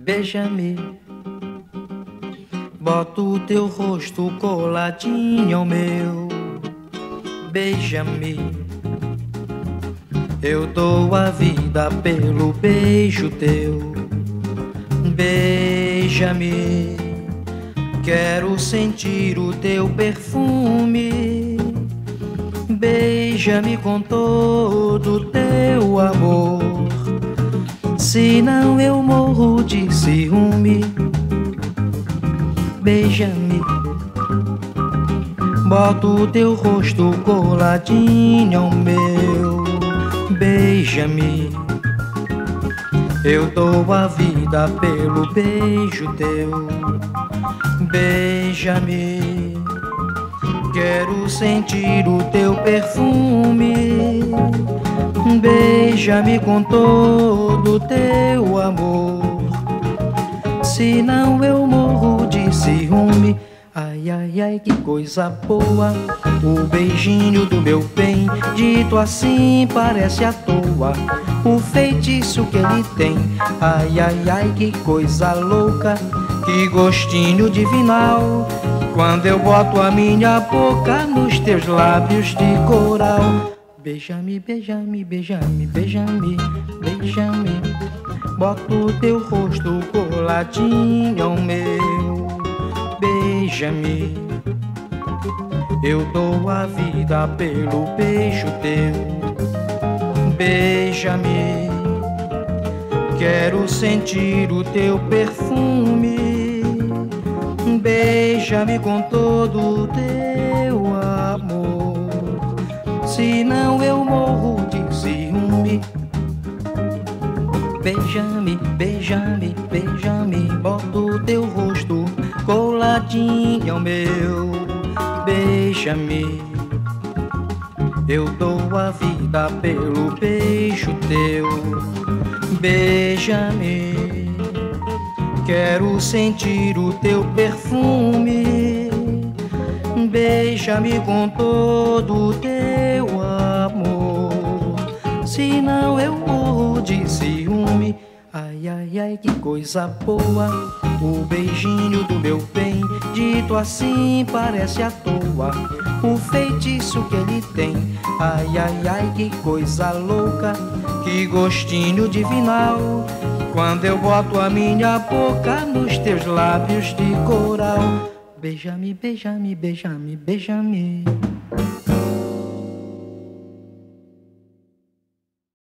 beija-me. Boto o teu rosto coladinho ao meu, beija-me. Eu dou a vida pelo beijo teu, beija-me. Quero sentir o teu perfume, beija-me com todo o teu amor senão eu morro de ciúme. Beija-me, boto o teu rosto coladinho ao meu. Beija-me, eu dou a vida pelo beijo teu. Beija-me, quero sentir o teu perfume Beija-me com todo o teu amor. Senão eu morro de ciúme. Ai, ai, ai, que coisa boa. O beijinho do meu bem, dito assim, parece à toa. O feitiço que ele tem. Ai, ai, ai, que coisa louca. Que gostinho divinal. Quando eu boto a minha boca nos teus lábios de coral. Beija-me, beija-me, beija-me, beija-me, beija-me. Boto o teu rosto coladinho ao meu. Beija-me. Eu dou a vida pelo beijo teu. Beija-me. Quero sentir o teu perfume. Beija-me com todo o teu Beija-me, beija-me, beija-me, boto o teu rosto coladinho ao meu. Beija-me, eu dou a vida pelo beijo teu. Beija-me, quero sentir o teu perfume beija-me com todo o teu amor. Senão eu morro de ciúme. Ai, ai, ai, que coisa boa. O beijinho do meu bem, dito assim, parece à toa. O feitiço que ele tem. Ai, ai, ai, que coisa louca. Que gostinho divinal. Quando eu boto a minha boca nos teus lábios de coral. Beija-me, beija-me, beija-me, beija-me.